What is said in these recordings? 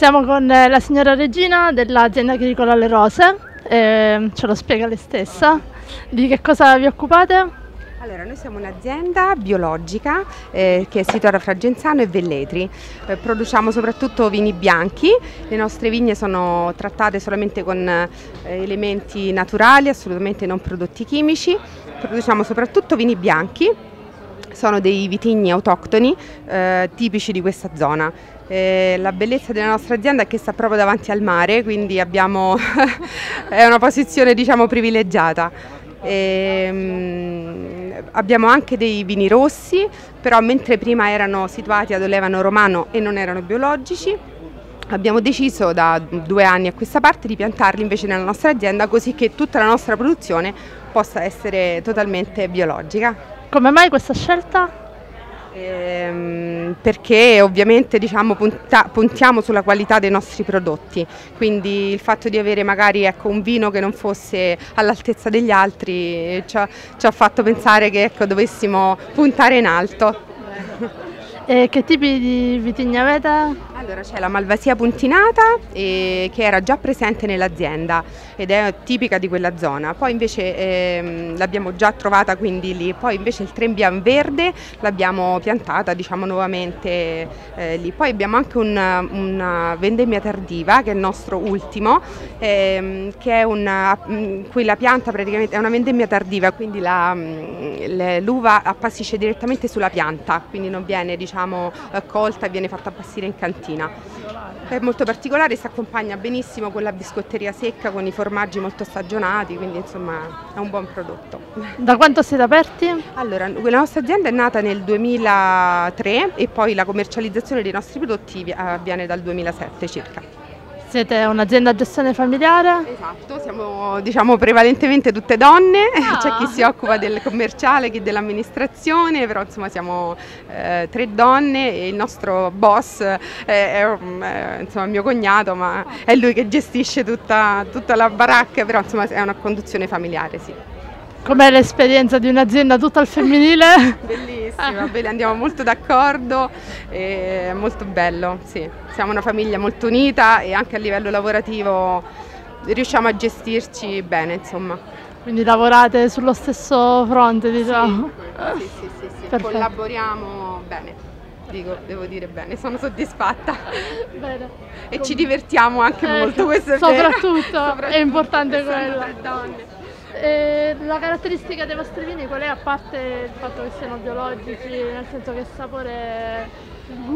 Siamo con eh, la signora Regina dell'azienda agricola Le Rose, eh, ce lo spiega lei stessa, di che cosa vi occupate? Allora, noi siamo un'azienda biologica eh, che è situata fra Genzano e Velletri. Eh, produciamo soprattutto vini bianchi, le nostre vigne sono trattate solamente con eh, elementi naturali, assolutamente non prodotti chimici. Produciamo soprattutto vini bianchi, sono dei vitigni autoctoni eh, tipici di questa zona. Eh, la bellezza della nostra azienda è che sta proprio davanti al mare, quindi abbiamo è una posizione diciamo privilegiata. E, um, abbiamo anche dei vini rossi, però mentre prima erano situati ad Olevano Romano e non erano biologici, abbiamo deciso da due anni a questa parte di piantarli invece nella nostra azienda così che tutta la nostra produzione possa essere totalmente biologica. Come mai questa scelta? Ehm, perché ovviamente diciamo, punta, puntiamo sulla qualità dei nostri prodotti, quindi il fatto di avere magari ecco, un vino che non fosse all'altezza degli altri ci ha, ci ha fatto pensare che ecco, dovessimo puntare in alto. E che tipi di vitigni avete? Allora c'è la malvasia puntinata eh, che era già presente nell'azienda ed è tipica di quella zona, poi invece ehm, l'abbiamo già trovata quindi lì, poi invece il Trembian verde l'abbiamo piantata diciamo nuovamente eh, lì, poi abbiamo anche una, una, vendemmia tardiva che è il nostro ultimo, ehm, che è una, cui la pianta praticamente è una vendemmia tardiva, quindi la, l'uva appassisce direttamente sulla pianta, quindi non viene diciamo diciamo, colta e viene fatta appassire in cantina. È molto particolare, si accompagna benissimo con la biscotteria secca, con i formaggi molto stagionati, quindi insomma è un buon prodotto. Da quanto siete aperti? Allora, la nostra azienda è nata nel 2003 e poi la commercializzazione dei nostri prodotti avviene dal 2007 circa. Siete un'azienda a gestione familiare? Esatto, siamo diciamo prevalentemente tutte donne, ah. c'è chi si occupa del commerciale, chi dell'amministrazione, però insomma siamo eh, tre donne e il nostro boss è, è, è insomma, mio cognato, ma è lui che gestisce tutta, tutta la baracca, però insomma è una conduzione familiare, sì. Com'è l'esperienza di un'azienda tutta al femminile? Bellissima, ah. andiamo molto d'accordo, è molto bello, sì. Siamo una famiglia molto unita e anche a livello lavorativo riusciamo a gestirci bene, insomma. Quindi lavorate sullo stesso fronte, diciamo? Sì, sì, sì, sì, sì. collaboriamo bene. Dico, devo dire bene, sono soddisfatta. Bene. E Com ci divertiamo anche eh, molto, questo è soprattutto, soprattutto, è importante quello. Eh, la caratteristica dei vostri vini qual è a parte il fatto che siano biologici, nel senso che il sapore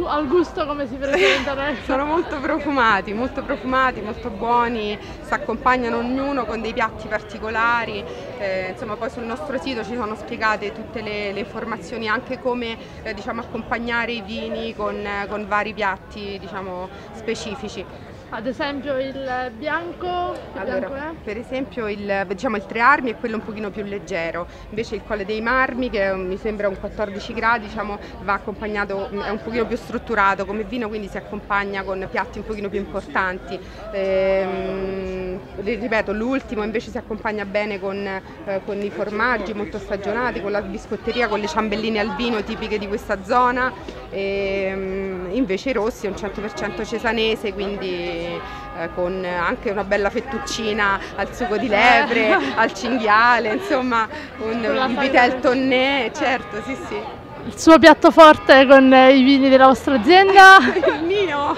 al gusto come si presentano? Sono molto profumati, molto profumati, molto buoni, si accompagnano ognuno con dei piatti particolari, eh, insomma poi sul nostro sito ci sono spiegate tutte le, le informazioni anche come eh, diciamo, accompagnare i vini con, con vari piatti diciamo, specifici. Ad esempio il bianco, allora, bianco per esempio il, diciamo, il, tre armi è quello un pochino più leggero, invece il colle dei marmi che mi sembra un 14 gradi diciamo, va accompagnato, è un pochino più strutturato come vino quindi si accompagna con piatti un pochino più importanti. Ehm, ripeto l'ultimo invece si accompagna bene con, eh, con, i formaggi molto stagionati, con la biscotteria, con le ciambelline al vino tipiche di questa zona, ehm, invece i rossi è un 100% cesanese quindi eh, con anche una bella fettuccina al sugo di lepre, al cinghiale, insomma un, un vitel tonné, certo, sì sì. Il suo piatto forte con i vini della vostra azienda? Il mio!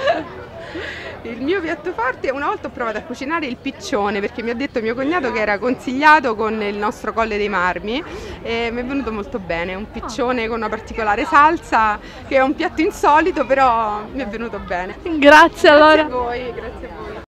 Il mio piatto forte, una volta ho provato a cucinare il piccione perché mi ha detto mio cognato che era consigliato con il nostro colle dei marmi e mi è venuto molto bene, un piccione con una particolare salsa che è un piatto insolito però mi è venuto bene. Grazie, grazie allora. a voi, grazie a voi.